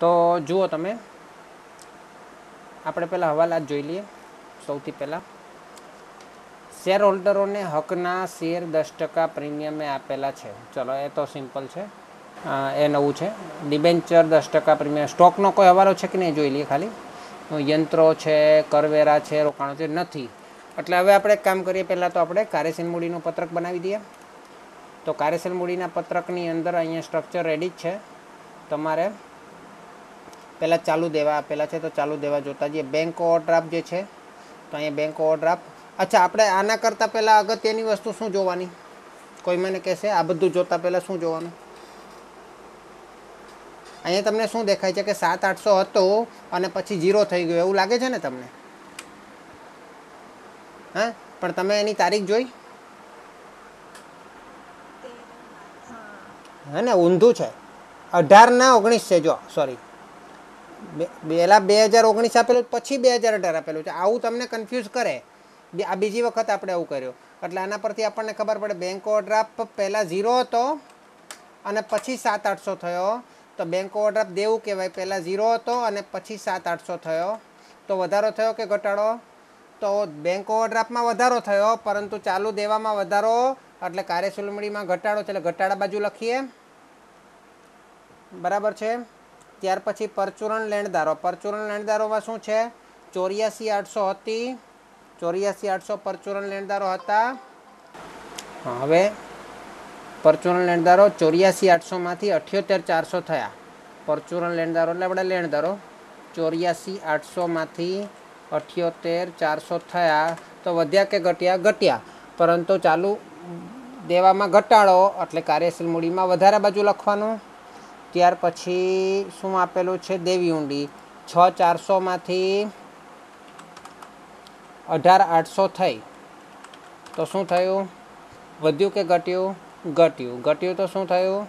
તો જુઓ તમે. આપણે પહેલાં હવાલાત જોઈ લઈએ. સૌથી પહેલાં. શેર હોલ્ડરોને હકના શેર દસ ટકા પ્રીમિયમે આપેલા છે. ચલો, એ તો સિમ્પલ છે. એ નવું છે. ડિબેન્ચર દસ ટકા પ્રીમિયમ. સ્ટોકનો કોઈ હવાલો છે કે નહીં જોઈ લઈએ ખાલી? યંત્રો છે, કરવેરા છે, રોકાણો છે, નથી. એટલે હવે આપણે એક કામ કરીએ. પહેલાં તો આપણે કાર્યશીલ મૂડીનું પત્રક બનાવી દઈએ. તો કાર્યશીલ મૂડીના પત્રકની અંદર અહીંયા સ્ટ્રક્ચર રેડી જ છે. તમારે પહેલાં ચાલુ દેવા આપેલા છે તો ચાલુ દેવા જોતા જઈએ. બેંક ઓવરડ્રાફ્ટ જે છે તો અહીંયા બેંક ઓવરડ્રાફ્ટ અચ્છા આપણે આના કરતાં પહેલાં અગત્યની વસ્તુ શું જોવાની? કોઈ મને કહેશે આ બધું જોતાં પહેલાં શું જોવાનું? અહીંયા તમને શું દેખાય છે કે સાત આઠસો હતો અને પછી ઝીરો થઈ ગયો. એવું લાગે છે ને તમને? હા? પણ તમે એની તારીખ જોઈ? હે. ને ઊંધું છે. અઢાર ના ઓગણીસ છે જો સોરી પહેલાં બે હજાર ઓગણીસ આપેલું પછી બે હજાર અઢાર આપેલું છે. આવું તમને કન્ફ્યુઝ કરે. આ બીજી વખત આપણે આવું કર્યું. એટલે આના પરથી આપણને ખબર પડે બેંક ઓવરડ્રાફ્ટ પહેલાં ઝીરો હતો અને પછી સાત આઠસો થયો. તો બેંક ઓવરડ્રાફ્ટ દેવું કહેવાય. પહેલાં ઝીરો હતો અને પછી સાત આઠસો થયો. તો વધારો થયો કે ઘટાડો? તો બેંક ઓવરડ્રાફ્ટમાં વધારો થયો, પરંતુ ચાલુ દેવામાં વધારો. એટલે કાર્યશીલમડીમાં ઘટાડો એટલે ઘટાડા બાજુ લખીએ. બરાબર છે? ત્યાર પછી પરચુરણ લેણદારો. પરચુરણ લેણદારોમાં શું છે? ચોર્યાસી આઠસો હતી. ચોર્યાસી આઠસો પરચુરણ લેણદારો હતા. હવે પરચુરણ લેણદારો ચોર્યાસી આઠસોમાંથી અઠ્યોતેર ચારસો થયા. પરચુરણ લેણદારો એટલે આપણે લેણદારો. ચોર્યાસી આઠસોમાંથી અઠ્યોતેર ચારસો થયા. તો વધ્યા કે ઘટ્યા? ઘટ્યા. પરંતુ ચાલુ દેવામાં ઘટાડો એટલે કાર્યશીલ મૂડીમાં વધારે બાજુ લખવાનું. ત્યાર પછી શું આપેલું છે? દેવી ઊંડી. છ ચારસોમાંથી અઢાર આઠસો થઈ. તો શું થયું? વધ્યું કે ઘટ્યું? ઘટ્યું. ઘટ્યું તો શું થયું?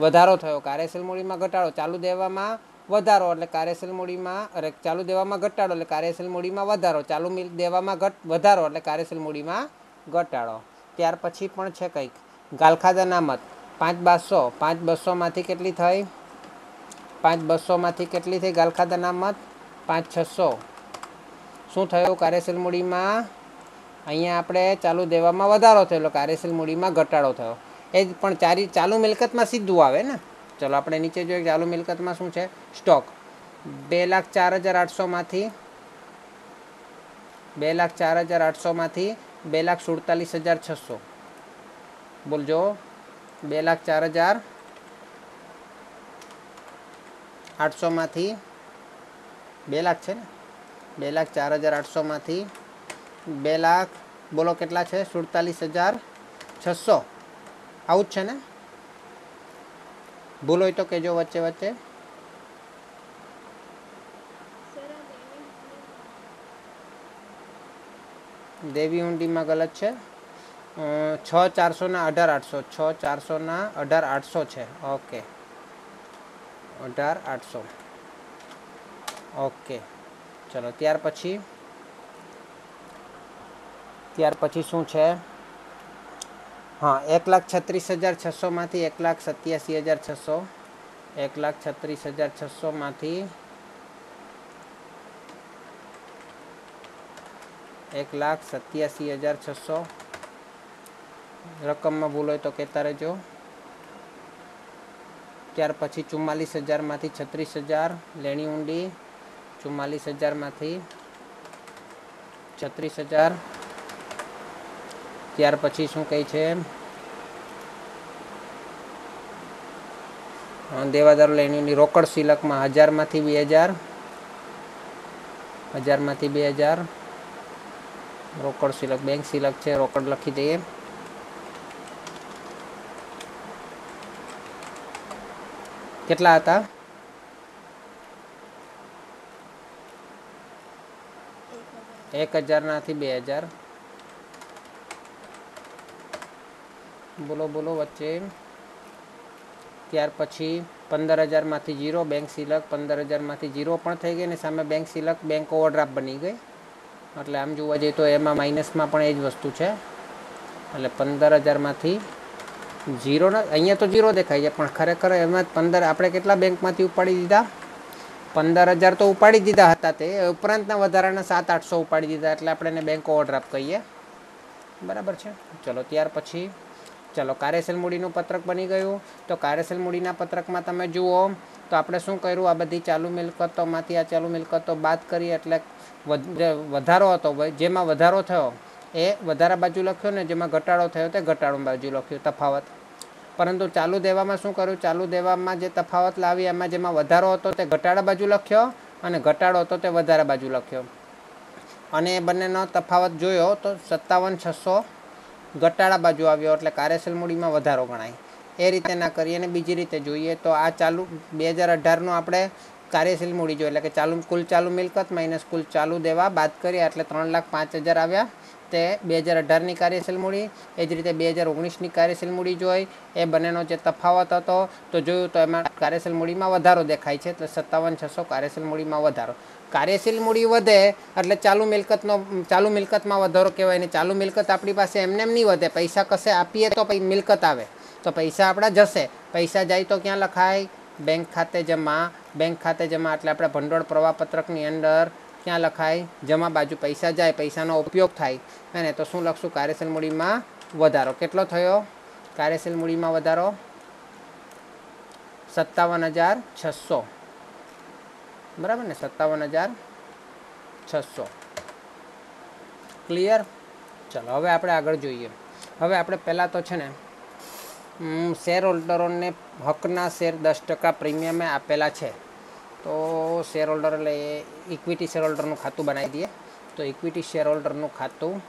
વધારો થયો. કાર્યશીલ મૂડીમાં ઘટાડો ચાલુ દેવામાં વધારો. એટલે કાર્યશીલ મૂડીમાં, અરે ચાલુ દેવામાં ઘટાડો. એટલે કાર્યશીલ મૂડીમાં વધારો. ચાલુ દેવામાં ઘટ, વધારો. એટલે કાર્યશીલ મૂડીમાં ઘટાડો. ત્યાર પછી પણ છે કંઈક. ગાલખાદાના અનામત પાંચ બસો પાંચ બસોમાંથી કેટલી થઈ? પાંચ બસોમાંથી કેટલી થઈ? ગાલખાદ અનામત પાંચ છસો. શું થયું? કાર્યશીલ મૂડીમાં અહીંયા આપણે ચાલુ દેવામાં વધારો થયેલો કાર્યશીલ મૂડીમાં ઘટાડો થયો. એ જ પણ ચારી ચાલુ મિલકતમાં સીધું આવે ને? ચલો આપણે નીચે જોઈએ ચાલુ મિલકતમાં શું છે? સ્ટોક. બે લાખ ચાર હજાર આઠસોમાંથી બે લાખ ચાર હજાર આઠસોમાંથી બે લાખ સુડતાલીસ હજાર છસો. બોલજો. બે લાખ ચાર હજાર. આઠસોમાંથી બે લાખ છે ને? બે લાખ ચાર હજાર આઠસોમાંથી બે લાખ, બોલો કેટલા છે? સુડતાલીસ હજાર છસો. આવું જ છે ને? ભૂલ હોય તો કહેજો વચ્ચે વચ્ચે. દેવી ઊંડીમાં ગલત છે. છ ચારસોના અઢાર આઠસો. છ ચારસોના અઢાર આઠસો છે. ઓકે. અઢાર આઠસો. ઓકે. ચલો, ત્યાર પછી? ત્યાર પછી શું છે? હા, એક લાખ છત્રીસ હજાર છસોમાંથી એક લાખ સત્યાસી હજાર છસો. એક લાખ છત્રીસ હજાર છસોમાંથી એક લાખ સત્યાસી હજાર છસો. રકમમાં ભૂલ હોય તો કહેતા રહેજો. ત્યાર પછી ચુમ્માલીસ હજારમાંથી છત્રીસ હજાર, લેણી ઊંડી ચુમ્માલીસ હજારમાંથી છત્રીસ હજાર. ત્યાર પછી શું કહે છે? દેવાદારો લેણીની રોકડ સિલકમાં હજારમાંથી બે હજાર, હજારમાંથી બે હજાર. રોકડ સિલક બેંક સિલક છે, રોકડ લખી દઈએ. કેટલા હતા? એક હજારનાથી બે હજાર. બોલો બોલો, વચ્ચે. ત્યાર પછી પંદર હજારમાંથી જીરો બેંક સિલક પંદર હજારમાંથી જીરો પણ થઈ ગઈ ને સામે બેંક સિલક બેંક ઓવરડ્રાફ્ટ બની ગઈ. એટલે આમ જોવા જઈએ તો એમાં માઇનસમાં પણ એ જ વસ્તુ છે. એટલે પંદર હજારમાંથી જીરો ના અહીંયા તો જીરો દેખાય છે, પણ ખરેખર એમાં પંદર આપણે કેટલા બેંકમાંથી ઉપાડી દીધા? પંદર હજાર તો ઉપાડી દીધા હતા તે. ઉપરાંતના વધારાના સાત, આઠસો ઉપાડી દીધા, એટલે આપણે એને બેંક ઓવરડ્રાફ્ટ કહીએ. બરાબર છે? ચલો, ત્યાર પછી, ચલો, કાર્યશીલ મૂડીનું પત્રક બની ગયું. તો કાર્યશીલ મૂડીના પત્રકમાં તમે જુઓ, તો આપણે શું કર્યું? આ બધી ચાલુ મિલકતોમાંથી આ ચાલુ મિલકતો બાદ કરી, એટલે વધારો હતો જેમાં વધારો થયો એ વધારા બાજુ લખ્યો ને જેમાં ઘટાડો થયો તે ઘટાડો બાજુ લખ્યું તફાવત. પરંતુ ચાલુ દેવામાં શું કર્યું? ચાલુ દેવામાં જે તફાવત લાવી, એમાં જેમાં વધારો હતો તે ઘટાડા બાજુ લખ્યો અને ઘટાડો હતો તે વધારા બાજુ લખ્યો. અને એ બંનેનો તફાવત જોયો તો સત્તાવન છસો ઘટાડા બાજુ આવ્યો, એટલે કાર્યશીલ મૂડીમાં વધારો ગણાય. એ રીતે ના કરીએ અને બીજી રીતે જોઈએ તો આ ચાલુ, બે હજાર અઢારનું આપણે કાર્યશીલ મૂડી જોઈએ, એટલે કે ચાલુ, કુલ ચાલુ મિલકત માઇનસ કુલ ચાલુ દેવા બાદ કરીએ એટલે ત્રણ લાખ પાંચ હજાર આવ્યા. તે બે હજાર અઢારની કાર્યશીલ મૂડી એ જ રીતે બે હજાર ઓગણીસની કાર્યશીલ મૂડી જોઈ. એ બંનેનો જે તફાવત હતો, તો જોયું તો એમાં કાર્યશીલ મૂડીમાં વધારો દેખાય છે, એટલે સત્તાવન છસો કાર્યશીલ મૂડીમાં વધારો. કાર્યશીલ મૂડી વધે, એટલે ચાલુ મિલકતનો, ચાલુ મિલકતમાં વધારો કહેવાય ને ચાલુ મિલકત આપણી પાસે એમને એમ નહીં વધે. પૈસા કશે આપીએ તો પછી મિલકત આવે. તો પૈસા આપણા જશે. પૈસા જાય તો ક્યાં લખાય? બેંક ખાતે જમા. બેંક ખાતે જમા એટલે આપણે ભંડોળ પ્રવાહ પત્રકની અંદર ક્યાં લખાય, જમા બાજુ પૈસા જાય, પૈસાનો ઉપયોગ થાય. અને તો શું લખશું? કાર્યશીલ મૂડીમાં વધારો. કેટલો થયો? કાર્યશીલ મૂડીમાં વધારો? સત્તાવન હજાર છસો. બરાબર ને? સત્તાવન હજાર છસો. ક્લિયર ચલો, હવે આપણે આગળ જોઈએ. હવે આપણે પહેલાં તો છે ને શેર હોલ્ડરોને હકના શેર દસ ટકા પ્રીમિયમે આપેલા છે. તો શેર હોલ્ડર એટલે ઇક્વિટી શેર હોલ્ડરનું ખાતું બનાવી દઈએ. તો ઇક્વિટી શેર હોલ્ડરનું ખાતું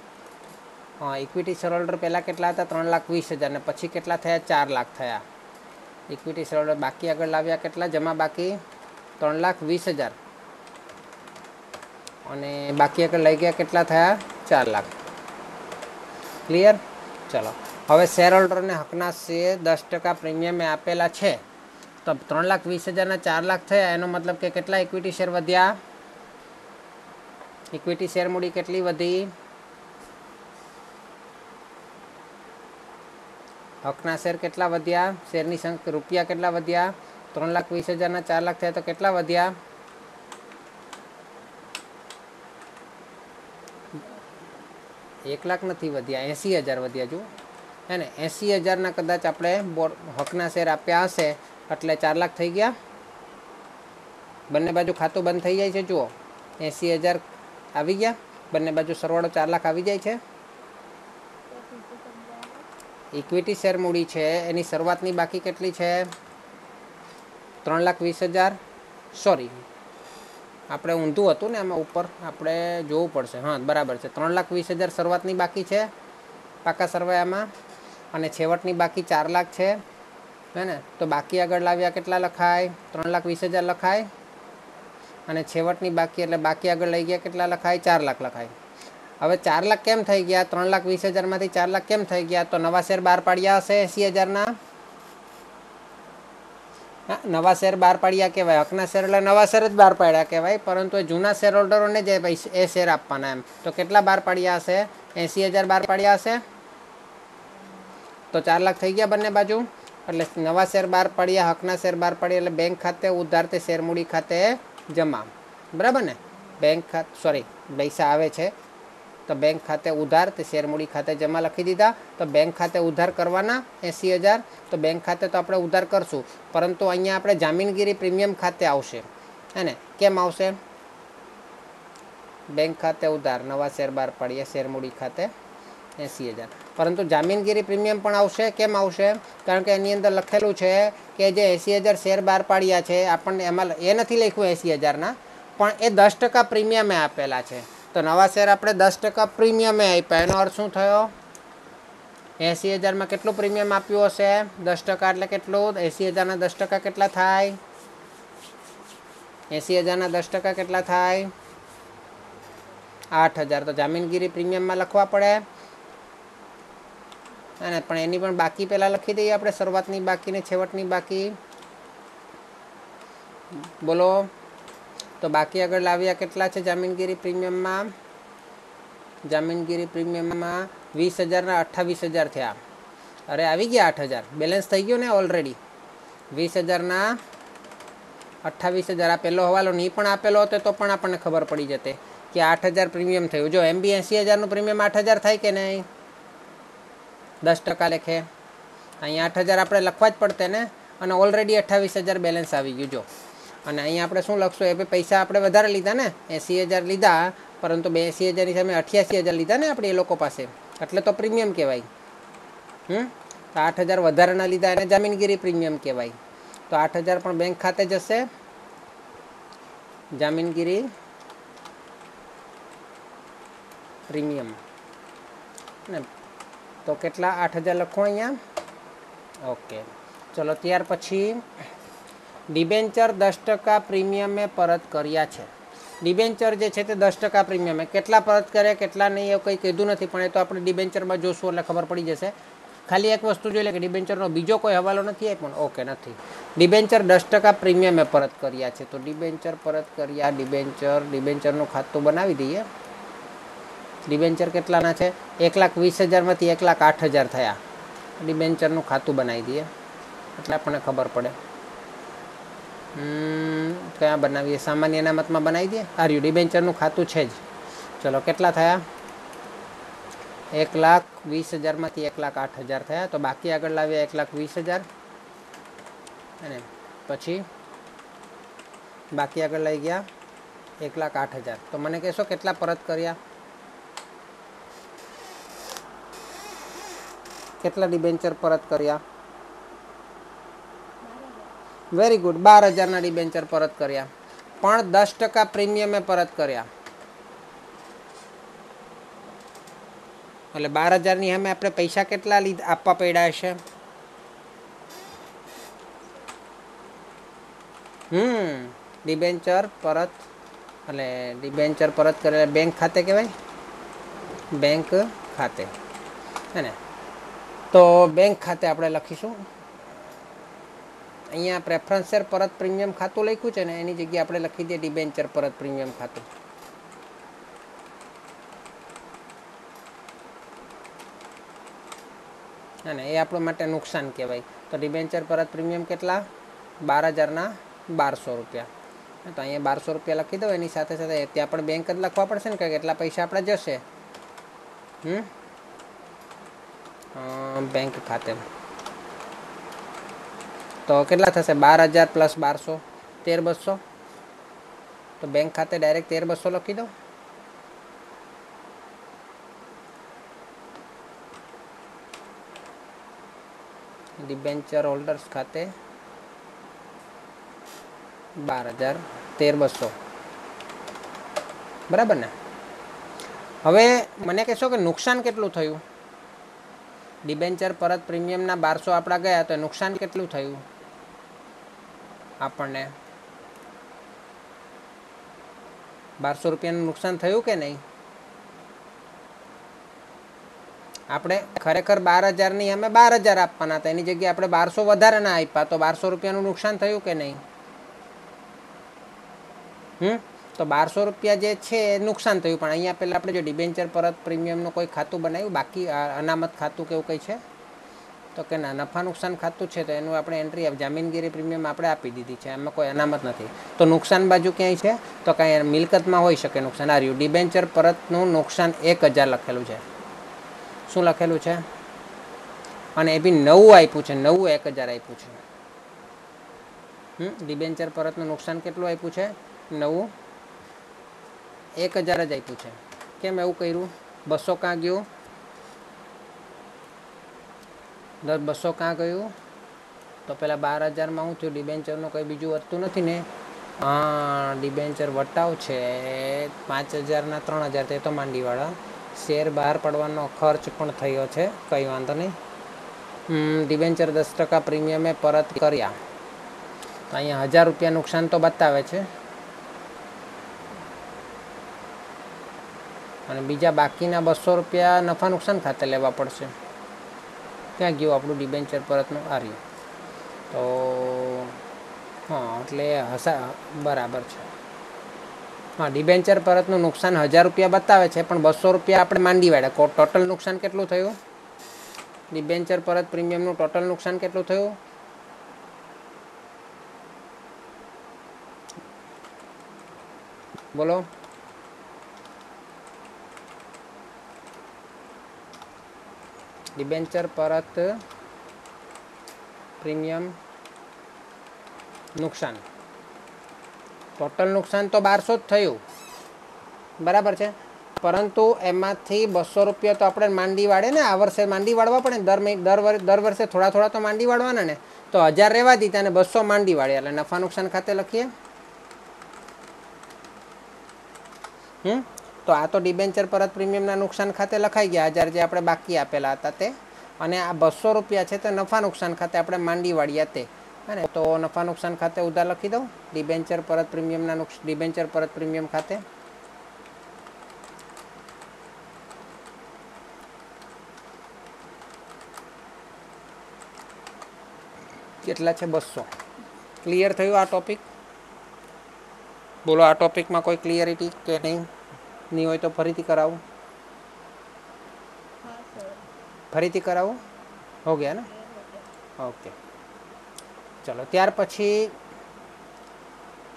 ઇક્વિટી શેર હોલ્ડર પહેલાં કેટલા હતા? ત્રણ લાખ વીસ હજાર ને પછી કેટલા થયા? ચાર લાખ થયા. ઇક્વિટી શેર હોલ્ડર બાકી આગળ લાવ્યા કેટલા? જમા બાકી ત્રણ લાખ વીસ હજાર. અને બાકી આગળ લઈ ગયા કેટલા થયા? ચાર લાખ. ક્લિયર ચલો. હવે શેર હોલ્ડરને હકના શેર દસ ટકા પ્રીમિયમે આપેલા છે. તો ત્રણ લાખ વીસ હજારના ચાર લાખ થયા. એનો મતલબ કે કેટલા ઇક્વિટી શેર વધ્યા? ઇક્વિટી શેર મૂડી કેટલી વધી? હકના શેર કેટલા વધ્યા? શેરની સંખ્યા રૂપિયા કેટલા વધ્યા? ત્રણ લાખ વીસ હજારના ચાર લાખ થયા તો કેટલા વધ્યા? એક લાખ નથી વધ્યા, એંસી હજાર વધ્યા જુઓ. હે ને, એંસી હજારના કદાચ આપણે હકના શેર આપ્યા હશે એટલે ચાર લાખ થઈ ગયા. બંને બાજુ ખાતું બંધ થઈ જાય છે, જુઓ. એંસી હજાર આવી ગયા. બંને બાજુ સરવાળો ચાર લાખ આવી જાય છે. ઇક્વિટી શેર મૂડી છે. એની શરૂઆતની બાકી કેટલી છે? ત્રણ લાખ વીસ હજાર. સોરી આપણે ઊંધું હતું ને એમાં ઉપર. આપણે જોવું પડશે. હા, બરાબર છે. ત્રણ લાખ વીસ હજાર શરૂઆતની બાકી છે. પાકા સરવાયામાં. અને છેવટની બાકી ચાર લાખ છે. હે ને? તો બાકી આગળ લાવ્યા કેટલા લખાય? ત્રણ લાખ વીસ હજાર લખાય. અને છેવટની બાકી, એટલે બાકી આગળ લઈ ગયા કેટલા લખાય? ચાર લાખ લખાય. હવે ચાર લાખ કેમ થઈ ગયા? ત્રણ લાખ વીસ હજારમાંથી ચાર લાખ કેમ થઈ ગયા? તો નવા શેર બહાર પાડ્યા હશે એંસી હજારના? નવા શેર બહાર પાડ્યા કહેવાય. હકના શેર એટલે નવા શેર જ બહાર પાડ્યા કહેવાય. પરંતુ જૂના શેર હોલ્ડરોને જે પૈસા, એ શેર આપવાના એમ. તો કેટલા બહાર પાડ્યા હશે? એંસી હજાર બહાર પાડ્યા હશે? તો ચાર લાખ થઈ ગયા બંને બાજુ? એટલે નવા શેર બહાર પડ્યા, હકના શેર બહાર પડ્યા, એટલે બેંક ખાતે ઉધાર તે શેરમૂડી ખાતે જમા. બરાબર ને? બેંક ખાતે સોરી પૈસા આવે છે. તો બેંક ખાતે ઉધાર તે શેરમૂડી ખાતે જમા લખી દીધા. તો બેંક ખાતે ઉધાર કરવાના એંસી હજાર. તો બેંક ખાતે તો આપણે ઉધાર કરશું. પરંતુ અહીંયા આપણે જામીનગીરી પ્રીમિયમ ખાતે આવશે. હે ને? કેમ આવશે? બેંક ખાતે ઉધાર. નવા શેર બહાર પાડીએ શેરમૂડી ખાતે. એંસી હજાર. પરંતુ જામીનગીરી પ્રીમિયમ પણ આવશે? કેમ આવશે? કારણ કે એની અંદર લખેલું છે કે જે એંસી હજાર શેર બહાર પાડ્યા છે, આપણને એમાં એ નથી લખ્યું એંસી હજારના, પણ એ દસ ટકા પ્રીમિયમે આપેલા છે. તો નવા શેર આપણે દસ ટકા પ્રીમિયમે આપ્યા. એનો અર્થ શું થયો? એંસી હજારમાં કેટલું પ્રીમિયમ આપ્યું હશે? દસ ટકા એટલે કેટલું? એંસી હજારના દસ ટકા કેટલા થાય? એંસી હજારના દસ ટકા કેટલા થાય? આઠ હજાર. તો જામીનગીરી પ્રીમિયમમાં લખવા પડે. અને પણ એની પણ બાકી પહેલાં લખી દઈએ આપણે, શરૂઆતની બાકી ને છેવટની બાકી. બોલો. તો બાકી આગળ લાવ્યા કેટલા છે જામીનગીરી પ્રીમિયમમાં? જામીનગીરી પ્રીમિયમમાં વીસ હજારના અઠ્ઠાવીસ હજાર થયા. અરે આવી ગયા આઠ હજાર. બેલેન્સ થઈ ગયો ને ઓલરેડી વીસ હજારના અઠ્ઠાવીસ હજાર. આ પહેલો હવાલો નહીં પણ આપેલો હતો તો પણ આપણને ખબર પડી જતે કે આઠ હજાર પ્રીમિયમ થયું. જો એમબી એંસી હજારનું પ્રીમિયમ આઠ હજાર થાય કે નહીં? દસ ટકા લેખે. અહીંયા આઠ હજાર આપણે લખવા જ પડતે ને? અને ઓલરેડી અઠ્ઠાવીસ હજાર બેલેન્સ આવી ગયું, જો. અને અહીંયા આપણે શું લખશું? એ પૈસા આપણે વધારે લીધા ને? એંસી હજાર લીધા, પરંતુ બે એંસી હજારની સામે અઠ્યાસી હજાર લીધા ને આપણે એ લોકો પાસે? એટલે તો પ્રીમિયમ કહેવાય. હમ? તો આઠ હજાર વધારાના લીધા એને જામીનગીરી પ્રીમિયમ કહેવાય. તો આઠ હજાર પણ બેંક ખાતે જશે. જામીનગીરી પ્રીમિયમ ને તો કેટલા? આઠ હજાર લખો અહીંયા. ઓકે. ચલો, ત્યાર પછી ડિબેન્ચર દસ ટકા પ્રીમિયમે પરત કર્યા છે. ડિબેન્ચર જે છે તે દસ ટકા પ્રીમિયમે. કેટલા પરત કર્યા, કેટલા નહીં, એવું કંઈ કીધું નથી, પણ એ તો આપણે ડિબેન્ચરમાં જોશું એટલે ખબર પડી જશે. ખાલી એક વસ્તુ જોઈ લે કે ડિબેન્ચરનો બીજો કોઈ હવાલો નથી પણ ઓકે, નથી. ડિબેન્ચર દસ ટકા પ્રીમિયમે પરત કર્યા છે. તો ડિબેન્ચર પરત કર્યા, ડિબેન્ચર, ડિબેન્ચરનું ખાતું બનાવી દઈએ. ડિબેન્ચર કેટલાના છે? એક લાખ વીસ હજારમાંથી એક લાખ આઠ હજાર થયા. ડિબેન્ચરનું ખાતું બનાવી દઈએ. એટલે આપણને ખબર પડે. કયા બનાવીએ? સામાન્ય અનામતમાં બનાવી દઈએ? આર્યું ડિબેન્ચરનું ખાતું છે જ. ચલો, કેટલા થયા? એક લાખ વીસ હજારમાંથી એક લાખ આઠ હજાર થયા. તો બાકી આગળ લાવીએ એક લાખ વીસ હજાર. અને પછી બાકી આગળ લઈ ગયા એક લાખ આઠ હજાર. તો મને કહેશો કેટલા પરત કર્યા? કેટલા ડિબેન્ચર પરત કર્યા? વેરી ગુડ બાર હજારના ડિબેન્ચર પરત કર્યા. પણ દસ ટકા પ્રીમિયમે પરત કર્યા. એટલે બાર હજારની સામે આપણે પૈસા કેટલા લીધ, આપવા પડ્યા હશે? હમ, ડિબેન્ચર પરત, એટલે ડિબેન્ચર પરત કરે બેંક ખાતે કહેવાય? બેંક ખાતે. હે ને? તો બેંક ખાતે આપણે લખીશું. અહીંયા પ્રેફરન્સ શેર પરત પ્રીમિયમ ખાતું લખ્યું છે ને એની જગ્યાએ આપણે લખી દઈએ ડિબેન્ચર પરત પ્રીમિયમ ખાતું. અને એ આપણા માટે નુકસાન કહેવાય. તો ડિબેન્ચર પરત પ્રીમિયમ કેટલા? બાર હજારના બારસો રૂપિયા. તો અહીંયા બારસો રૂપિયા લખી દો એની સાથે સાથે ત્યાં પણ બેંક જ લખવા પડશે ને કે કેટલા પૈસા આપણે જશે. હમ? બેંક ખાતે. તો કેટલા થશે? બાર હજાર પ્લસ બારસો તેર બસો તો બેંક ખાતે ડાયરેક્ટ તેર બસો લખી દો ડિબેન્ચર હોલ્ડર્સ ખાતે બાર હજાર તેર બસો બરાબર ને? હવે મને કહેશો કે નુકસાન કેટલું થયું? ડિબેન્ચર પરત પ્રીમિયમના બારસો આપણા ગયા તો નુકસાન કેટલું થયું? આપણને. બારસો રૂપિયાનું નુકસાન થયું કે નહીં? આપણે ખરેખર બાર હજારની અમે બાર હજાર આપવાના હતા. એની જગ્યાએ આપણે બારસો વધારે ના આપ્યા તો બારસો રૂપિયાનું નુકસાન થયું કે નહીં? હમ? તો બારસો રૂપિયા જે છે નુકસાન થયું. પણ અહીંયા પહેલાં આપણે જો ડિબેન્ચર પરત પ્રીમિયમનું કોઈ ખાતું બનાવ્યું, બાકી અનામત ખાતું કેવું કંઈ છે? તો કે ના, નફા નુકસાન ખાતું છે તો એનું આપણે એન્ટ્રી જામીનગીરી પ્રીમિયમ આપણે આપી દીધી છે. એમાં કોઈ અનામત નથી. તો નુકસાન બાજુ ક્યાંય છે? તો કાંઈ મિલકતમાં હોઈ શકે નુકસાન. આ રહ્યું. ડિબેન્ચર પરતનું નુકસાન એક હજાર લખેલું છે. શું લખેલું છે? અને એ બી નવું આપ્યું છે. નવું એક હજાર આપ્યું છે. ડિબેન્ચર પરતનું નુકસાન કેટલું આપ્યું છે? નવું? એક હજાર જ આપ્યું છે. કેમ એવું કર્યું? બસો કાં ગયું? દસ બસો કાં ગયું? તો પેલા બાર હજારમાં હું થયું? ડિબેન્ચરનું કંઈ બીજું વધતું નથી ને? હા, ડિબેન્ચર વટાવ છે. પાંચ હજારના ત્રણ હજાર તે તો માંડીવાળા. શેર બહાર પડવાનો ખર્ચ પણ થયો છે, કંઈ વાંધો નહીં. ડિબેન્ચર દસ ટકા પ્રીમિયમે પરત કર્યા. અહીંયા હજાર રૂપિયા નુકસાન તો બતાવે છે. અને બીજા બાકીના બસો રૂપિયા નફા નુકસાન ખાતે લેવા પડશે. ક્યાં ગયું આપણું ડિબેન્ચર પરતનું આર્યું. તો, હા, એટલે હસા, બરાબર છે. હા ડિબેન્ચર પરતનું નુકસાન હજાર રૂપિયા બતાવે છે, પણ બસો રૂપિયા આપણે માંડી વાળ્યા ટોટલ નુકસાન કેટલું થયું? ડિબેન્ચર પરત પ્રીમિયમનું ટોટલ નુકસાન કેટલું થયું? બોલો. ડિબેન્ચર પરત પ્રીમિયમ નુકસાન. ટોટલ નુકસાન તો બારસો જ થયું. બરાબર છે? પરંતુ એમાંથી બસો રૂપિયા તો આપણે માંડી વાળે ને આ વર્ષે માંડી વાળવા પડે દર દર વર્ષે થોડા થોડા તો માંડી વાળવાના ને. તો હજાર રહેવા દીધા ને બસો માંડી વાળ્યા. એટલે નફા નુકસાન ખાતે લખીએ. હમ? તો આ તો ડિબેન્ચર પરત પ્રીમિયમના નુકસાન ખાતે લખાઈ ગયા. હજાર જે આપણે બાકી આપેલા હતા તે. અને આ બસો રૂપિયા છે તે નફા નુકસાન ખાતે આપણે માંડી વાળ્યા તે. હે તો નફા નુકસાન ખાતે ઉધાર લખી દઉં. ડિબેન્ચર પરત પ્રીમિયમના નુકસ ડિબેન્ચર પરત પ્રીમિયમ ખાતે. કેટલા છે? બસો. ક્લિયર થયું આ ટોપિક બોલો, આ ટોપિકમાં કોઈ ક્લિયરિટી કે નહીં? નહીં હોય તો ફરીથી કરાવું. ફરીથી કરાવું. હો ગયા ને? ઓકે. ચલો ત્યાર પછી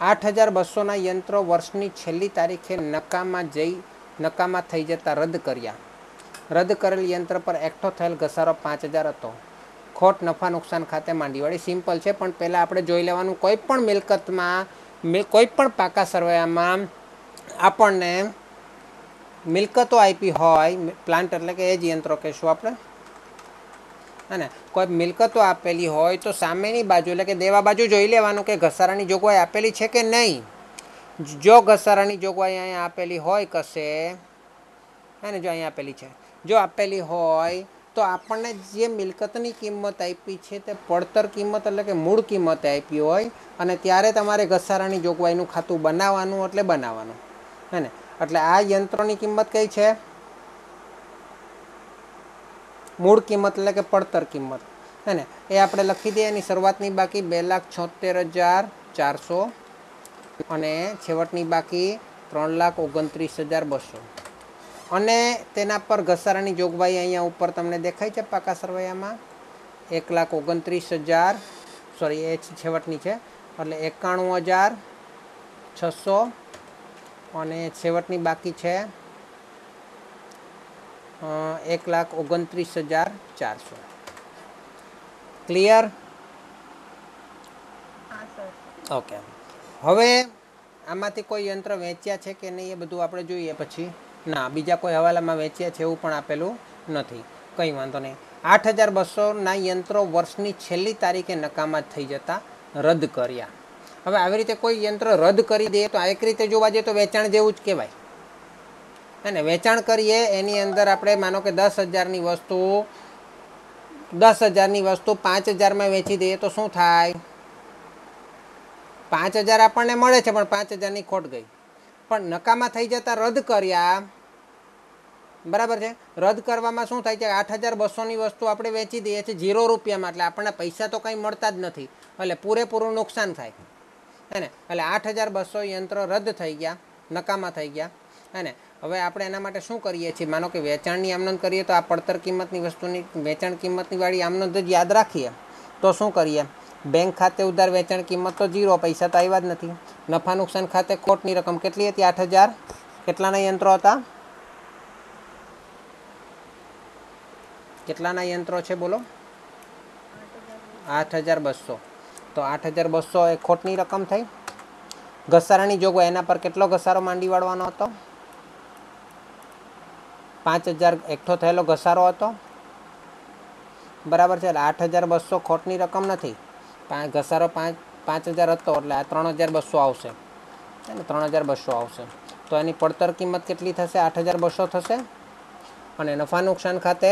આઠ હજાર બસોના યંત્રો વર્ષની છેલ્લી તારીખે નકામાં જઈ નકામાં થઈ જતાં રદ કર્યા. રદ કરેલ યંત્ર પર એકઠો થયેલ ઘસારો પાંચ હજાર હતો. ખોટ નફા નુકસાન ખાતે માંડીવાળી. સિમ્પલ છે પણ પહેલાં આપણે જોઈ લેવાનું કોઈ પણ મિલકતમાં કોઈ પણ પાકા સરવૈયામાં આપણને મિલકતો આપી હોય પ્લાન્ટ એટલે કે એ જ યંત્રો કહેશું આપણે. અને કોઈ મિલકતો આપેલી હોય તો સામેની બાજુ, એટલે કે દેવા બાજુ જોઈ લેવાનું કે ઘસારાની જોગવાઈ આપેલી છે કે નહીં. જો ઘસારાની જોગવાઈ અહીંયા આપેલી હોય કશે હે ને જો અહીંયા આપેલી છે. જો આપેલી હોય તો આપણને જે મિલકતની કિંમત આપી છે તે પડતર કિંમત એટલે કે મૂળ કિંમત આપી હોય, અને ત્યારે તમારે ઘસારાની જોગવાઈનું ખાતું બનાવવાનું એટલે બનાવવાનું. હે ને? એટલે આ યંત્રોની કિંમત કઈ છે? મૂળ કિંમત એટલે કે પડતર કિંમત. હે ને? એ આપણે લખી દઈએ. એની શરૂઆતની બાકી બે લાખ છોતેર હજાર ચારસો અને છેવટની બાકી ત્રણ લાખ ઓગણત્રીસ હજાર બસો. અને તેના પર ઘસારાની જોગવાઈ અહીંયા ઉપર તમને દેખાય છે પાકા સરવૈયામાં? એક લાખ ઓગણત્રીસ હજાર, સોરી, એ છેવટની છે. એટલે એકાણું હજાર છસો અને છેવટની બાકી છે એક લાખ ઓગણત્રીસ હજાર ચારસો. ક્લિયર ઓકે હવે આમાંથી કોઈ યંત્ર વેચ્યા છે કે નહીં એ બધું આપણે જોઈએ પછી. ના બીજા કોઈ હવાલામાં વેચ્યા છે એવું પણ આપેલું નથી. કંઈ વાંધો નહીં. આઠ હજાર બસોના યંત્રો વર્ષની છેલ્લી તારીખે નકામા થઈ જતા રદ કર્યા. હવે આવી રીતે કોઈ યંત્ર રદ કરી દે તો આ એક રીતે જોવા જઈએ તો વેચાણ જેવું જ કહેવાય. અને વેચાણ કરીએ, એની અંદર આપણે માનો કે દસ હજારની વસ્તુ, દસ હજારની વસ્તુ પાંચ હજારમાં વેચી દઈએ તો શું થાય? પાંચ હજાર આપણને મળે છે, પણ પાંચ હજારની ખોટ ગઈ. પણ નકામા થઈ જતા રદ કર્યા, બરાબર છે? રદ કરવામાં શું થાય છે આઠ હજાર બસોની વસ્તુ આપણે વેચી દઈએ છીએ ઝીરો રૂપિયામાં, એટલે આપણને પૈસા તો કંઈ મળતા જ નથી. એટલે પૂરેપૂરું નુકસાન થાય. હે ને? એટલે આઠ હજાર બસો યંત્રો રદ થઈ ગયા, નકામા થઈ ગયા. હે ને? હવે આપણે એના માટે શું કરીએ છીએ? માનો કે વેચાણની આમનંદ કરીએ તો આ પડતર કિંમતની વસ્તુની, વેચાણ કિંમતની વાળી આમનંદ જ યાદ રાખીએ. તો શું કરીએ? બેંક ખાતે ઉધાર વેચાણ કિંમત તો જીરો પૈસા તો આવ્યા જ નથી. નફા નુકસાન ખાતે ખોટની રકમ કેટલી હતી? આઠ હજાર? કેટલાના યંત્રો હતા? કેટલાના યંત્રો છે બોલો? આઠ હજાર બસો. તો આઠ હજાર બસો એ ખોટની રકમ થઈ. ઘસારાની જોગવાઈ એના પર કેટલો ઘસારો માંડી વાળવાનો હતો? પાંચ હજાર એકઠો થયેલો ઘસારો હતો. બરાબર છે, એટલે આઠ હજાર બસો ખોટની રકમ નથી. ઘસારો પાંચ પાંચ હજાર હતો, એટલે આ ત્રણ હજાર બસો આવશે. અને ત્રણ હજાર બસો આવશે. તો એની પડતર કિંમત કેટલી થશે? આઠ હજાર બસો થશે. અને નફા નુકસાન ખાતે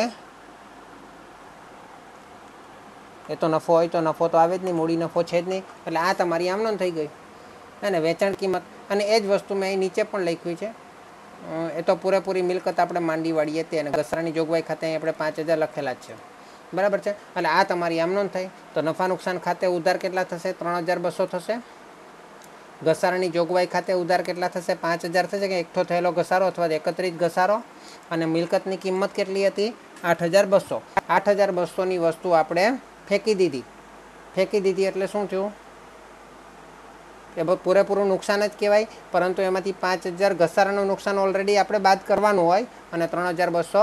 એ તો નફો હોય તો નફો તો આવે જ નહીં, મૂડી નફો છે જ નહીં. એટલે આ તમારી આમનો થઈ ગઈ. અને વેચાણ કિંમત. અને એ જ વસ્તુ મેં અહીં નીચે પણ લખ્યું છે. એ તો પૂરેપૂરી મિલકત આપણે માંડી વાળીએ તે અને ઘસરાની જોગવાઈ ખાતે અહીં આપણે પાંચ હજાર લખેલા જ છે. બરાબર છે? એટલે આ તમારી આમનો થઈ. તો નફા નુકસાન ખાતે ઉધાર કેટલા થશે? ત્રણ હજાર બસો થશે. ઘસારાની જોગવાઈ ખાતે ઉધાર કેટલા થશે? પાંચ હજાર થશે કે એકઠો થયેલો ઘસારો અથવા એકત્રિત ઘસારો? અને મિલકતની કિંમત કેટલી હતી? આઠ હજાર બસો. આઠ હજાર બસોની વસ્તુ આપણે ફેંકી દીધી. ફેંકી દીધી એટલે શું થયું? બહુ પૂરેપૂરું નુકસાન જ કહેવાય, પરંતુ એમાંથી પાંચ હજાર ઘસારાનું નુકસાન ઓલરેડી આપણે બાદ કરવાનું હોય અને ત્રણ હજાર બસો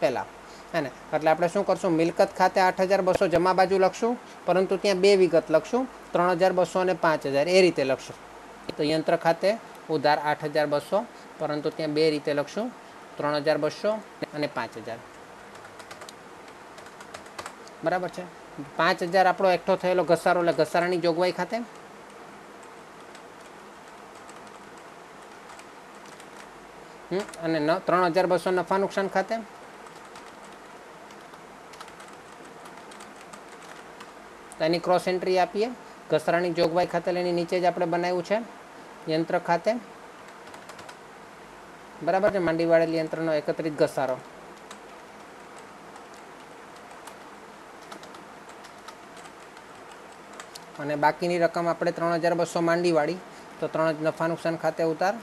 પહેલાં. હે ને? એટલે આપણે શું કરશું? મિલકત ખાતે આઠ હજાર બસો જમા બાજુ લખશું, પરંતુ ત્યાં બે વિગત લખશું, ત્રણ હજાર બસો અને પાંચ હજાર. એ રીતે લખશું. તો યંત્ર ખાતે ઉધાર આઠ હજાર બસો, પરંતુ ત્યાં બે રીતે લખશું, ત્રણ હજાર બસો અને પાંચ હજાર. બરાબર છે? પાંચ હજાર આપણો એકઠો થયેલો ઘસારો એટલે ઘસારાની જોગવાઈ ખાતે. અને ત્રણ હજાર બસો નફા નુકસાન ખાતે. એની ક્રોસ એન્ટ્રી આપીએ. ઘસરાની જોગવાઈ ખાતે એની નીચે જ આપણે બનાવ્યું છે યંત્ર ખાતે. બરાબર છે? માંડી વાળેલ યંત્રનો એકત્રિત ઘસારો. અને બાકીની રકમ આપણે ત્રણ હજાર બસો માંડીવાળી તો ત્રણ નફા નુકસાન ખાતે ઉતાર.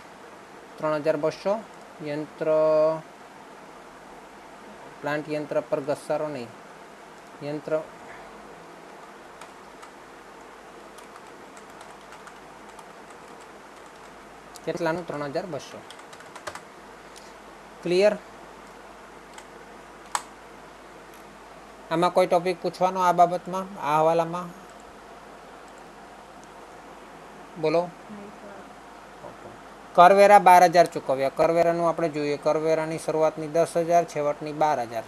ત્રણ હજાર બસો. યંત્ર પ્લાન્ટ યંત્ર પર ઘસારો નહીં. યંત્ર કેટલાનું? ત્રણ હજાર બસો. ક્લિયર આમાં કોઈ ટોપિક પૂછવાનો આ બાબતમાં, આ હવાલામાં? બોલો. કરવેરા બાર હજાર ચૂકવ્યા. કરવેરાનું આપણે જોઈએ. કરવેરાની શરૂઆતની દસ હજાર, છેવટની બાર હજાર.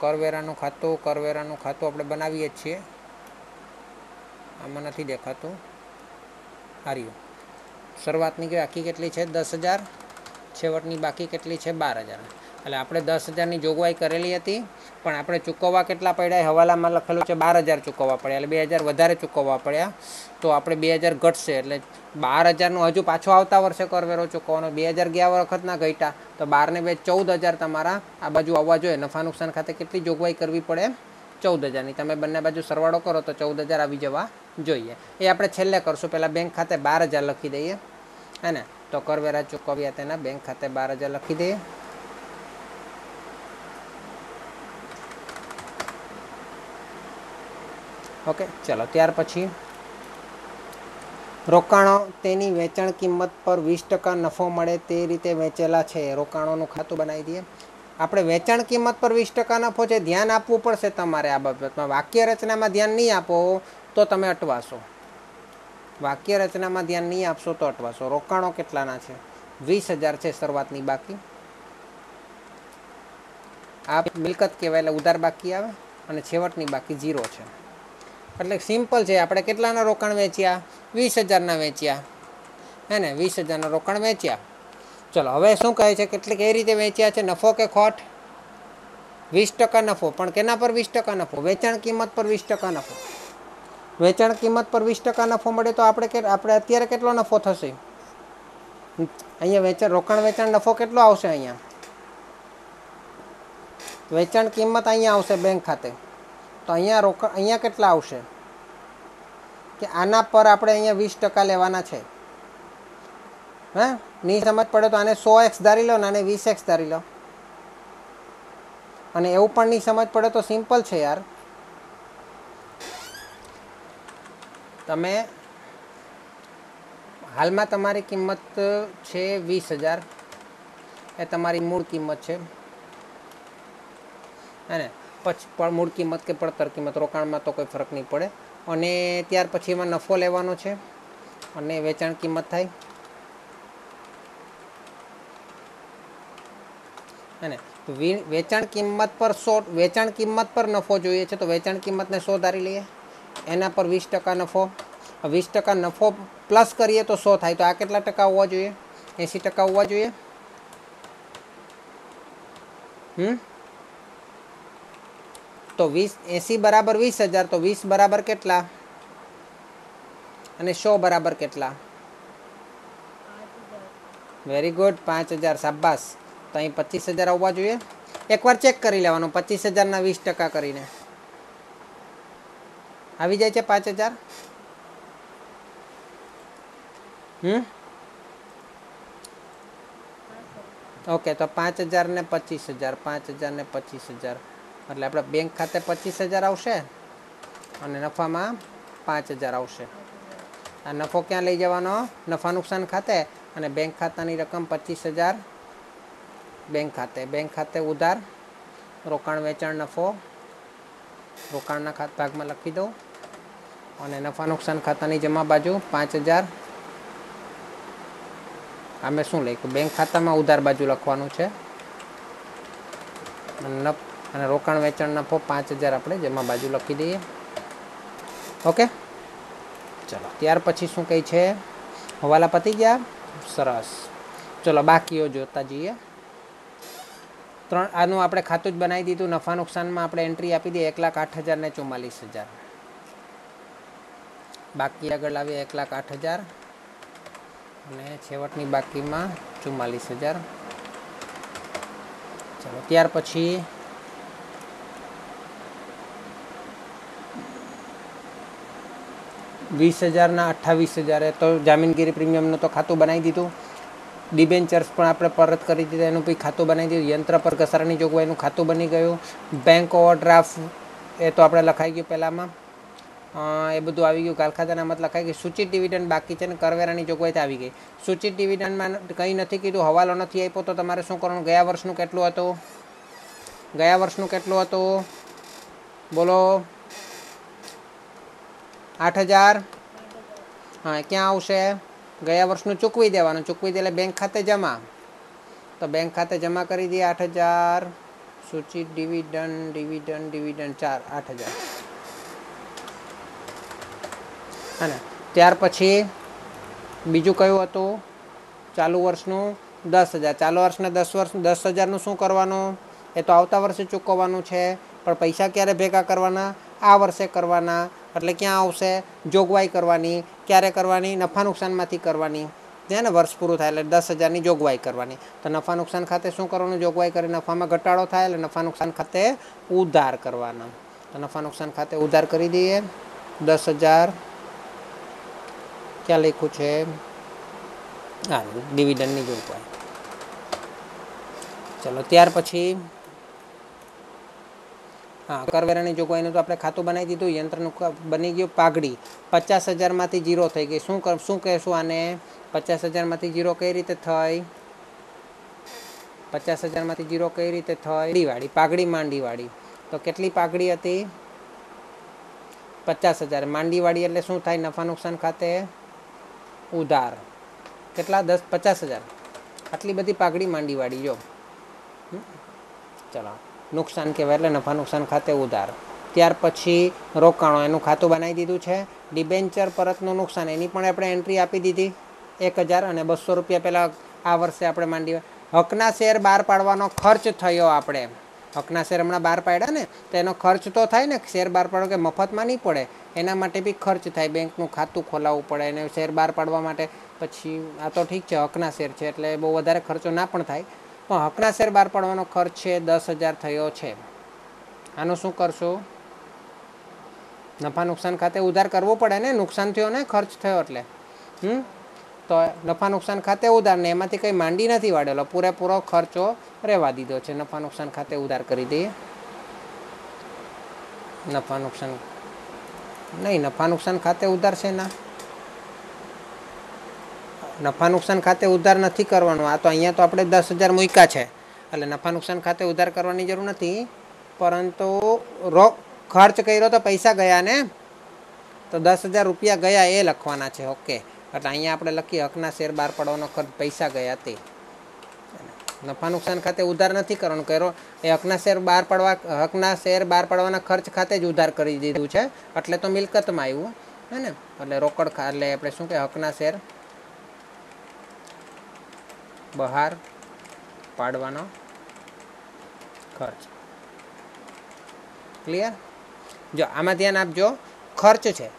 કરવેરાનું ખાતું કરવેરાનું ખાતું આપણે બનાવીએ જ છીએ. આમાં નથી દેખાતું. હાર્યું શરૂઆતની કે આખી કેટલી છે? દસ હજાર, છેવટની બાકી કેટલી છે? બાર હજાર. એટલે આપણે દસ હજારની જોગવાઈ કરેલી હતી, પણ આપણે ચૂકવવા કેટલા પડ્યા હવાલામાં લખેલું છે બાર હજાર ચૂકવવા પડ્યા, એટલે બે હજાર વધારે ચૂકવવા પડ્યા. તો આપણે બે હજાર ઘટશે, એટલે બાર હજારનું હજુ પાછો આવતા વર્ષે કરવેરો ચૂકવવાનો, બે હજાર ગયા વખતના ઘટ્યા, તો બારને બે ચૌદ હજાર તમારા આ બાજુ આવવા જોઈએ. નફા નુકસાન ખાતે કેટલી જોગવાઈ કરવી પડે? ચૌદ હજારની. તમે બંને બાજુ સરવાળો કરો તો ચૌદ હજાર આવી જવા જોઈએ. એ આપણે છેલ્લે કરશું. પહેલાં બેંક ખાતે બાર હજાર લખી દઈએ. હે ને? તો કરવેરા ચૂકવ્યા તેના. બેંક ખાતે બાર હજાર લખી દઈએ. ઓકે, ચલો, ત્યાર પછી રોકાણો તેની વેચાણ કિંમત પર વીસ ટકા નફો મળે તે રીતે વેચેલા છે. રોકાણોનું ખાતું બનાવી દઈએ. આપણે વેચાણ કિંમત પર વીસ ટકા નફો છે, ધ્યાન આપવું પડશે તમારે આ બાબતમાં. વાક્ય રચનામાં ધ્યાન નહીં આપો તો તમે અટવાશો. વાક્ય રચનામાં ધ્યાન નહીં આપશો તો અટવાશો. રોકાણો કેટલાના છે? વીસ હજાર છે શરૂઆતની બાકી. આ મિલકત કહેવાય એટલે ઉધાર બાકી આવે અને છેવટની બાકી ઝીરો છે. એટલે સિમ્પલ છે, આપણે કેટલાના રોકાણ વેચ્યા? વીસ હજારના વેચ્યા. હે ને? વીસ હજારના રોકાણ વેચ્યા. ચલો, હવે શું કહે છે? કેટલીક કઈ રીતે વેચ્યા છે? નફો કે ખોટ? વીસ ટકા નફો. પણ કેના પર વીસ ટકા નફો? વેચાણ કિંમત પર વીસ ટકા નફો. વેચાણ કિંમત પર વીસ ટકા નફો મળે તો આપણે કે, આપણે અત્યારે કેટલો નફો થશે? અહીંયા વેચાણ, રોકાણ વેચાણ નફો કેટલો આવશે અહીંયા? વેચાણ કિંમત અહીંયા આવશે બેંક ખાતે. તો અહીંયા રોકાણ અહીંયા કેટલા આવશે? કે આના પર આપણે અહીંયા વીસ ટકા લેવાના છે. હે? નહીં સમજ પડે તો આને સો એક્સ ધારી લો ને આને વીસ એક્સ ધારી લો. અને એવું પણ નહીં સમજ પડે તો સિમ્પલ છે યાર. તમે હાલમાં તમારી કિંમત છે વીસ હજાર. એ તમારી મૂળ કિંમત છે. હે ને? પછી, પણ મૂળ કિંમત કે પડતર કિંમત, રોકાણમાં તો કોઈ ફરક નહીં પડે. અને ત્યાર પછી એમાં નફો લેવાનો છે અને વેચાણ કિંમત થાય. વી- વેચાણ કિંમત પર સો, વેચાણ કિંમત પર નફો જોઈએ છે તો વેચાણ કિંમતને સો ધારી લઈએ. એના પર વીસ ટકા નફો. વીસ ટકા નફો પ્લસ કરીએ તો સો થાય. તો આ કેટલા ટકા હોવા જોઈએ? એંસી ટકા હોવા જોઈએ? હમ? તો વીસ, એંસી બરાબર વીસ હજાર, તો વીસ બરાબર કેટલા? અને સો બરાબર કેટલા? વેરી ગુડ પાંચ હજાર, શાબાશ. તો અહીં પચીસ હજાર આવવા જોઈએ. એકવાર ચેક કરી લેવાનું, પચીસ હજારના વીસ ટકા કરીને. આવી જાય છે પાંચ હજાર? હમ? ઓકે તો પાંચ હજાર ને પચીસ હજાર, પાંચ હજાર ને પચીસ હજાર. એટલે આપણે બેંક ખાતે પચીસ હજાર આવશે અને નફામાં પાંચ હજાર આવશે. આ નફો ક્યાં લઈ જવાનો? નફા નુકસાન ખાતે અને બેંક ખાતાની રકમ પચીસ હજાર બેંક ખાતે. બેંક ખાતે ઉધાર, રોકાણ, વેચાણ, નફો રોકાણના ખાત ભાગમાં લખી દઉં. અને નફા નુકસાન ખાતાની જમા બાજુ પાંચ હજાર. અમે શું લખ્યું? બેંક ખાતામાં ઉધાર બાજુ લખવાનું છે. અને રોકાણ વેચાણ નફો પાંચ હજાર આપણે જમા બાજુ લખી દઈએ. ઓકે? ચલો. ત્યાર પછી શું કહે છે? હવાલા પતી ગયા? સરસ. ચલો બાકીઓ જોતા જઈએ. ત્રણ આનું આપણે ખાતું જ બનાવી દીધું. નફા નુકસાનમાં આપણે એન્ટ્રી આપી દઈએ. એક લાખ આઠ હજાર ને ચુમ્માલીસ હજાર. બાકી આગળ લાવીએ એક લાખ આઠ હજાર. અને છેવટની બાકીમાં ચુમ્માલીસ હજાર. ચલો ત્યાર પછી વીસ હજારના અઠ્ઠાવીસ હજારે તો જામીનગીરી પ્રીમિયમનું તો ખાતું બનાવી દીધું. ડિબેન્ચર્સ પણ આપણે પરત કરી દીધા, એનું બી ખાતું બનાવી દીધું. યંત્ર પર ઘસારાની જોગવાઈનું ખાતું બની ગયું. બેંક ઓવરડ્રાફ્ટ એ તો આપણે લખાઈ ગયું પહેલાંમાં. એ બધું આવી ગયું. કાલખાતાના મત લખાઈ ગયું. સૂચિત ડિવિડન્ડ બાકી છે ને કરવેરાની જોગવાઈ આવી ગઈ. સૂચિત ડિવિડન્ડમાં કંઈ નથી કીધું. હવાલો નથી આપ્યો તો તમારે શું કરવાનું? ગયા વર્ષનું કેટલું હતું? ગયા વર્ષનું કેટલું હતું? બોલો. આઠ હજાર. હા, ક્યાં આવશે? ગયા વર્ષનું ચૂકવી દેવાનું. ચૂકવી દે એટલે બેંક ખાતે જમા. તો બેંક ખાતે જમા કરી દઈએ આઠ હજાર. સૂચિત ડિવિડન્ડ ડિવિડન્ડ ડિવિડન્ડ ચાર, આઠ હજાર. અને ત્યાર પછી બીજું કયું હતું? ચાલુ વર્ષનું દસ હજાર. ચાલુ વર્ષના દસ વર્ષ, દસ હજારનું શું કરવાનું? એ તો આવતા વર્ષે ચૂકવવાનું છે. પણ પૈસા ક્યારે ભેગા કરવાના? આ વર્ષે કરવાના. એટલે ક્યાં આવશે? જોગવાઈ કરવાની. ક્યારે કરવાની? નફા નુકસાનમાંથી કરવાની. ત્યાં ને વર્ષ પૂરું થાય એટલે દસ હજારની જોગવાઈ કરવાની. તો નફા નુકસાન ખાતે શું કરવાનું? જોગવાઈ કરી નફામાં ઘટાડો થાય એટલે નફા નુકસાન ખાતે ઉધાર કરવાનો. તો નફા નુકસાન ખાતે ઉધાર કરી દઈએ. દસ હજાર. ક્યાં લખ્યું છે? હા ડિવિડન્ડની જોગવાઈ. ચલો, ત્યાર પછી હા, કરવેરાની જોગવાઈનું તો આપણે ખાતું બનાવી દીધું, યંત્રનું બની ગયું પાઘડી. પચાસ હજારમાંથી જીરો થઈ ગઈ. શું શું કહેશું આને? પચાસ હજારમાંથી જીરો કઈ રીતે થઈ? પચાસ હજારમાંથી જીરો કઈ રીતે થઈ? માંડીવાળી, પાઘડી માંડીવાળી. તો કેટલી પાઘડી હતી? પચાસ હજાર. માંડીવાળી એટલે શું થાય? નફા નુકસાન ખાતે ઉધાર. કેટલા? દસ, પચાસ હજાર. આટલી બધી પાઘડી માંડીવાળી, જો? ચલો. નુકસાન કહેવાય એટલે નફા નુકસાન ખાતે ઉધાર. ત્યાર પછી રોકાણો, એનું ખાતું બનાવી દીધું છે. ડિબેન્ચર પરતનું નુકસાન, એની પણ આપણે એન્ટ્રી આપી દીધી. એક હજાર અને બસો રૂપિયા પહેલાં આ વર્ષે આપણે માંડી. હકના શેર બહાર પાડવાનો ખર્ચ થયો આપણે. હકના શેર હમણાં બહાર પાડ્યા ને, તો એનો ખર્ચ તો થાય ને, શેર બહાર પાડો કે મફતમાં નહીં પડે. એના માટે બી ખર્ચ થાય. બેંકનું ખાતું ખોલાવવું પડે અને શેર બહાર પાડવા માટે. પછી આ તો ઠીક છે, હકના શેર છે, એટલે બહુ વધારે ખર્ચો ના પણ થાય. પણ હકના શેર બહાર પાડવાનો ખર્ચ છે, દસ હજાર થયો છે. આનું શું કરશો? નફા નુકસાન ખાતે ઉધાર કરવો પડે ને? નુકસાન થયો ને? ખર્ચ થયો એટલે. હમ? તો નફા નુકસાન ખાતે ઉધાર ને એમાંથી કંઈ માંડી નથી વાળેલો. પૂરેપૂરો ખર્ચો રહેવા દીધો છે. નફા નુકસાન ખાતે ઉધાર કરી દઈએ. નફા નુકસાન નહીં, નફા નુકસાન ખાતે ઉધાર છે ના નફા નુકસાન ખાતે ઉધાર નથી કરવાનો. આ તો અહીંયા તો આપણે દસ હજાર મૂક્યા છે. એટલે નફા નુકસાન ખાતે ઉધાર કરવાની જરૂર નથી. પરંતુ રો, ખર્ચ કર્યો તો પૈસા ગયા ને? તો દસ હજાર રૂપિયા ગયા એ લખવાના છે. ઓકે. એટલે અહીંયા આપણે લખીએ, હકના શેર બહાર પડવાનો ખર્ચ પૈસા ગયા તે. નફા નુકસાન ખાતે ઉધાર નથી કરવાનો કર્યો. એ હકના શેર બહાર પડવા, હકના શેર બહાર પાડવાના ખર્ચ ખાતે જ ઉધાર કરી દીધું છે. એટલે તો મિલકતમાં આવ્યું. હે ને? એટલે રોકડ એટલે આપણે શું કે હકના શેર બહાર પાડવાનો ખર્ચ. ક્લિયર જો, આમાં ધ્યાન આપજો, ખર્ચ છે.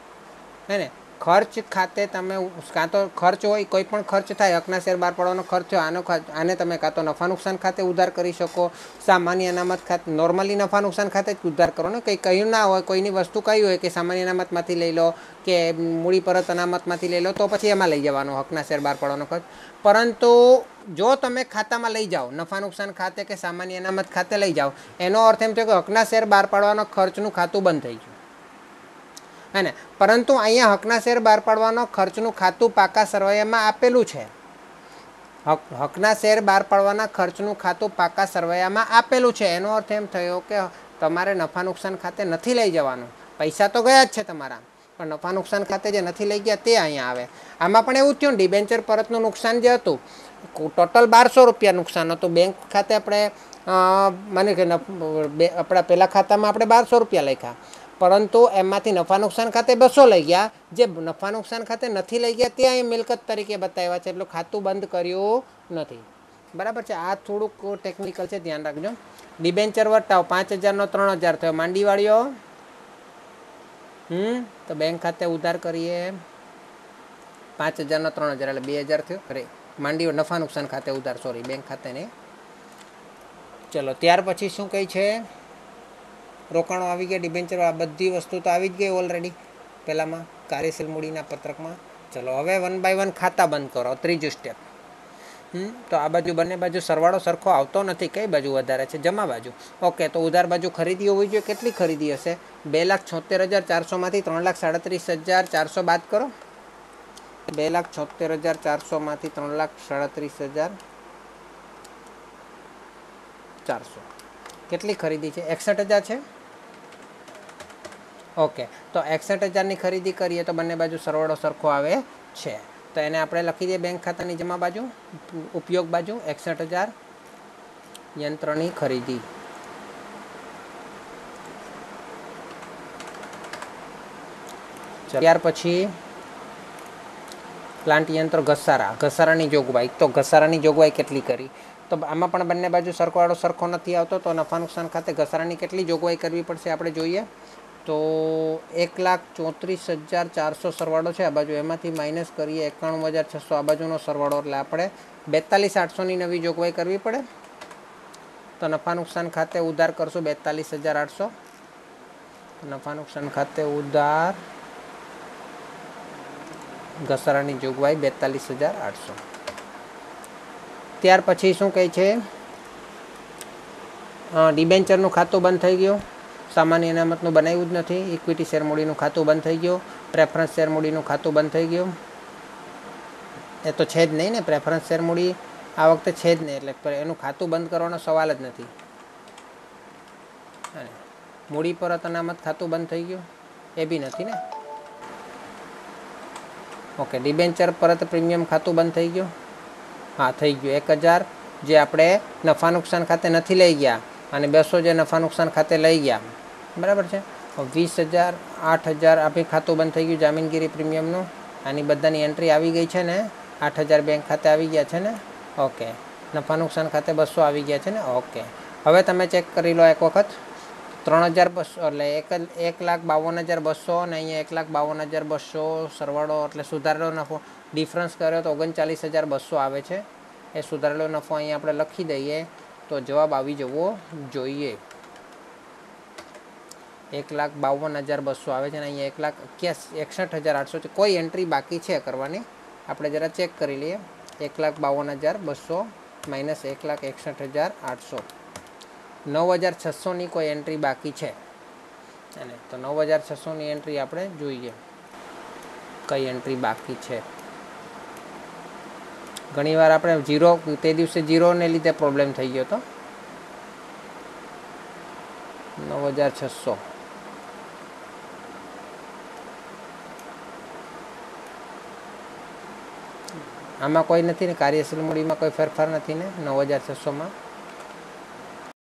હે ને? ખર્ચ ખાતે તમે કાં તો ખર્ચ હોય, કોઈ પણ ખર્ચ થાય, હકના શેર બહાર પાડવાનો ખર્ચ આનો ખર્ચ- આને તમે કાં તો નફા નુકસાન ખાતે ઉધાર કરી શકો, સામાન્ય અનામત ખાતે નોર્મલી નફા નુકસાન ખાતે જ ઉધાર કરો ને કંઈ કહ્યું ના હોય, કોઈની વસ્તુ કહી હોય કે સામાન્ય અનામતમાંથી લઈ લો, કે મૂડી પરત અનામતમાંથી લઈ લો, તો પછી એમાં લઈ જવાનો હકના શેર બહાર પાડવાનો ખર્ચ. પરંતુ જો તમે ખાતામાં લઈ જાઓ, નફા નુકસાન ખાતે કે સામાન્ય અનામત ખાતે લઈ જાઓ, એનો અર્થ એમ થયો કે હકના શેર બહાર પાડવાનો ખર્ચનું ખાતું બંધ થઈ ગયું. હે ને? પરંતુ અહીંયા હકના શેર બહાર પાડવાનો ખર્ચનું ખાતું પાકા સરવૈયામાં આપેલું છે. હક, હકના શેર બહાર પાડવાના ખર્ચનું ખાતું પાકા સરવૈયામાં આપેલું છે. એનો અર્થ એમ થયો કે તમારે નફા નુકસાન ખાતે નથી લઈ જવાનું. પૈસા તો ગયા જ છે તમારા. પણ નફા નુકસાન ખાતે જે નથી લઈ ગયા તે અહીંયા આવે. આમાં પણ એવું થયું. ડિબેન્ચર પરતનું નુકસાન જે હતું ટોટલ બારસો રૂપિયા નુકસાન હતું. બેંક ખાતે આપણે માની કે બે- આપણા પહેલાં ખાતામાં આપણે બારસો રૂપિયા લખ્યા. પરંતુ એમાંથી નફા નુકસાન ખાતે બસો લઈ ગયા. જે નફા નુકસાન ખાતે નથી લઈ ગયા ત્યાં અહીં મિલકત તરીકે બતાવ્યા છે. એટલે ખાતું બંધ કર્યું નથી. બરાબર છે? આ થોડુંક ટેકનિકલ છે. ધ્યાન રાખજો. ડિબેન્ચર વટાવ, પાંચ હજારનો ત્રણ હજાર થયો. માંડીવાળીઓ? હમ? તો બેંક ખાતે ઉધાર કરીએ. પાંચ હજારનો ત્રણ હજાર, એટલે બે હજાર થયો. અરે માંડી નફા નુકસાન ખાતે ઉધાર સોરી બેંક ખાતે નહીં ચલો, ત્યાર પછી શું કહે છે? રોકાણો આવી ગયા ડિબેન્ચર આ બધી વસ્તુ તો આવી જ ગઈ ઓલરેડી પહેલાંમાં કાર્યશીલ મૂડીના પત્રકમાં. ચલો, હવે વન બાય વન ખાતા બંધ કરો, ત્રીજું સ્ટેપ હમ, તો આ બાજુ, બંને બાજુ સરવાળો સરખો આવતો નથી. કઈ બાજુ વધારે છે? જમા બાજુ. ઓકે, તો ઉધાર બાજુ ખરીદી હોવી જોઈએ. કેટલી ખરીદી હશે? બે લાખ છોતેર હજાર ચારસોમાંથી ત્રણ લાખ સાડત્રીસ હજાર ચારસો બાદ કરો. બે લાખ છોતેર હજાર ચારસોમાંથી ત્રણ લાખ સાડત્રીસ હજાર ચારસો. કેટલી ખરીદી છે? એકસઠ હજાર છે? ઓકે. તો એકસઠ હજારની ખરીદી કરીએ તો બંને બાજુ સરવાળો સરખો આવે છે. તો એને આપણે લખી દઈએ બેંક ખાતાની જમા બાજુ, ઉપયોગ બાજુ, એકસઠ હજાર યંત્રની ખરીદી. ત્યાર પછી પ્લાન્ટ યંત્ર ઘસારા, ઘસારાની જોગવાઈ. તો ઘસારાની જોગવાઈ કેટલી કરી? તો આમાં પણ બંને બાજુ સરખોવાળો સરખો નથી આવતો, તો નફા નુકસાન ખાતે ઘસારાની કેટલી જોગવાઈ કરવી પડશે આપણે જોઈએ? તો એક લાખ ચોત્રીસ હજાર ચારસો સરવાળો છે આ બાજુ. એમાંથી માઇનસ કરીએ એકાણું હજાર છસો. આ બાજુનો સરવાળો, એટલે આપણે બેતાલીસ આઠસોની નવી જોગવાઈ કરવી પડે. તો નફા નુકસાન ખાતે ઉધાર કરશું બેતાલીસ હજાર આઠસો. નફા નુકસાન ખાતે ઉધાર ઘસારાની જોગવાઈ બેતાલીસ હજાર આઠસો. ત્યાર પછી શું કહે છે? ડિબેન્ચરનું ખાતું બંધ થઈ ગયું. સામાન્ય અનામતનું બનાવ્યું જ નથી. ઇક્વિટી શેર મૂડીનું ખાતું બંધ થઈ ગયું. પ્રેફરન્સ શેર મૂડીનું ખાતું બંધ થઈ ગયું. એ તો છે જ નહીં ને, પ્રેફરન્સ શેર મૂડી આ વખતે છે જ નહીં, એટલે એનું ખાતું બંધ કરવાનો સવાલ જ નથી. મૂડી પરત અનામત ખાતું બંધ થઈ ગયું. એ બી નથી ને? ઓકે, ડિબેન્ચર પરત પ્રીમિયમ ખાતું બંધ થઈ ગયું? હા, થઈ ગયું. એક હજાર જે આપણે નફા નુકસાન ખાતે નથી લઈ ગયા અને બસો જે નફા નુકસાન ખાતે લઈ ગયા. બરાબર છે? વીસ હજાર, આઠ હજાર આપી ખાતું બંધ થઈ ગયું જામીનગીરી પ્રીમિયમનું. આની બધાની એન્ટ્રી આવી ગઈ છે ને? આઠ હજાર બેંક ખાતે આવી ગયા છે ને? ઓકે. નફા નુકસાન ખાતે બસો આવી ગયા છે ને? ઓકે. હવે તમે ચેક કરી લો એક વખત. ત્રણ હજાર બસો એટલે એક એક લાખ બાવન હજાર બસો અને અહીંયા એક લાખ બાવન હજાર બસો સરવાળો, એટલે સુધારેલો નફો. ડિફરન્સ કર્યો તો ઓગણચાલીસ હજાર બસો આવે છે. એ સુધારેલો નફો અહીંયા આપણે લખી દઈએ તો જવાબ આવી જવો જોઈએ. એક લાખ બાવન હજાર બસો આવે છે અને અહીંયા એક લાખ એક્યાસી, એકસઠ હજાર આઠસો છે. કોઈ એન્ટ્રી બાકી છે કરવાની? આપણે જરા ચેક કરી લઈએ. એક લાખ બાવન હજાર બસો માઇનસ એક લાખ એકસઠ હજાર આઠસો. નવ હજાર છસોની કોઈ એન્ટ્રી બાકી છે. અને તો નવ હજાર છસોની એન્ટ્રી આપણે જોઈએ. કઈ એન્ટ્રી બાકી છે? ઘણીવાર આપણે જીરો તે દિવસે જીરોને લીધે પ્રોબ્લેમ થઈ ગયો હતો નવ હજાર છસો. આમાં કોઈ નથી ને કાર્યશીલ મૂડીમાં કોઈ ફેરફાર નથી ને? નવ હજાર છસોમાં?